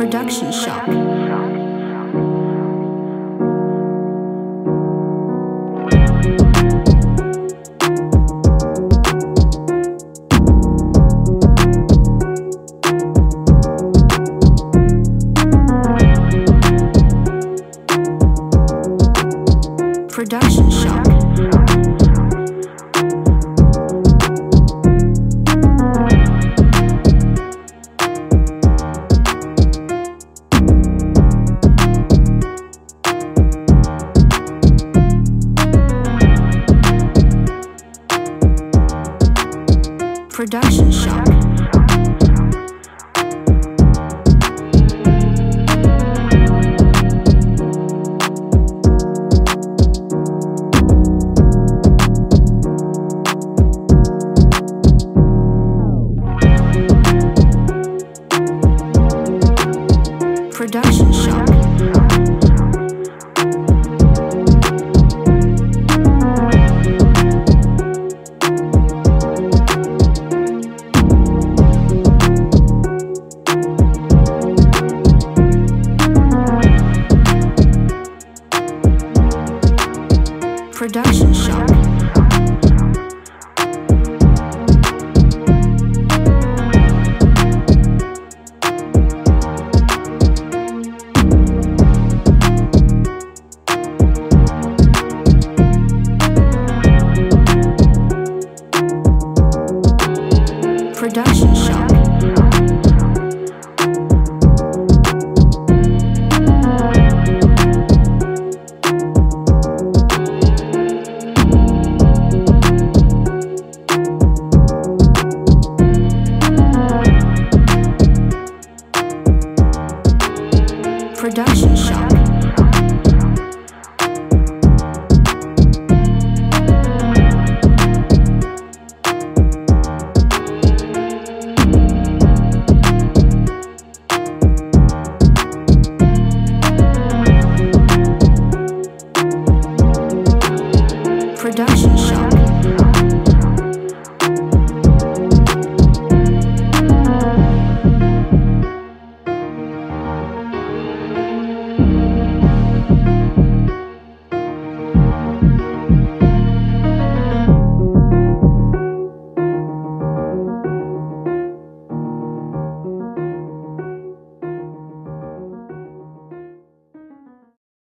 Production Shop. Production Shop. Production Shop. Production Production Shop. Production production shop. Production shop.